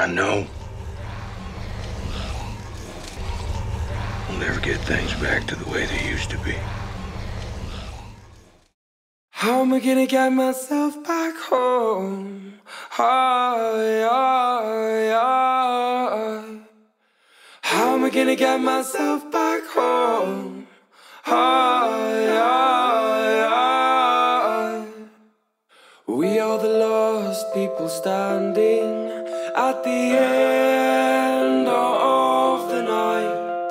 I know. We'll never get things back to the way they used to be. How am I gonna get myself back home? Hi, hi, hi. How am I gonna get myself back home? Hi, hi, hi. We are the lost people standing at the end of the night.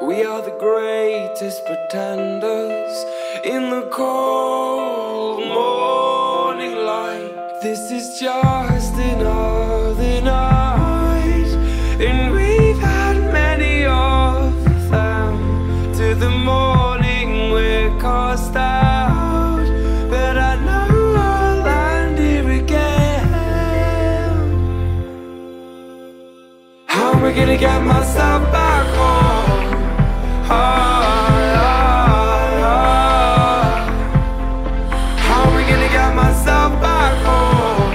We are the greatest pretenders in the cold morning light. This is just How am I gonna get myself back home? Hi. How gonna get myself back home?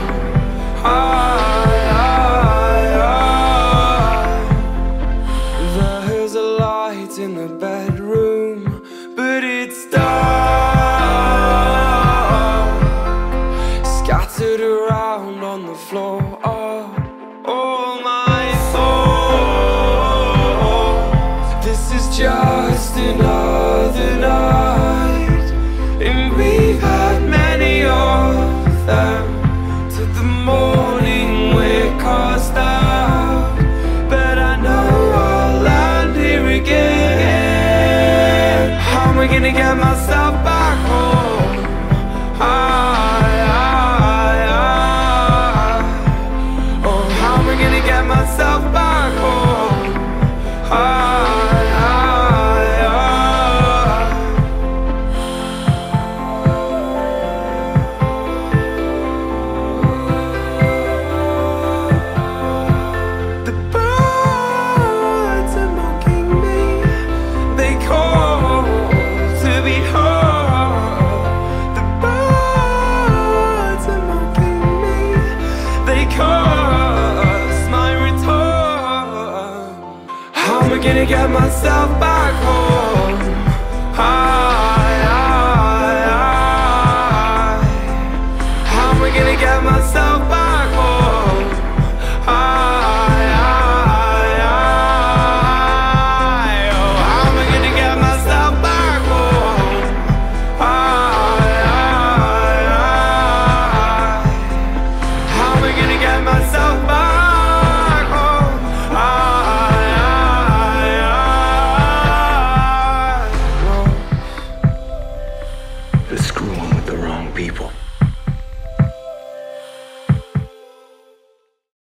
There's a light in the bedroom, but it's dark. Another night, and we've had many of them. To the morning we're cast out, but I know I'll land here again. How am I gonna get myself back I gonna get myself back home? Hi, screwing with the wrong people.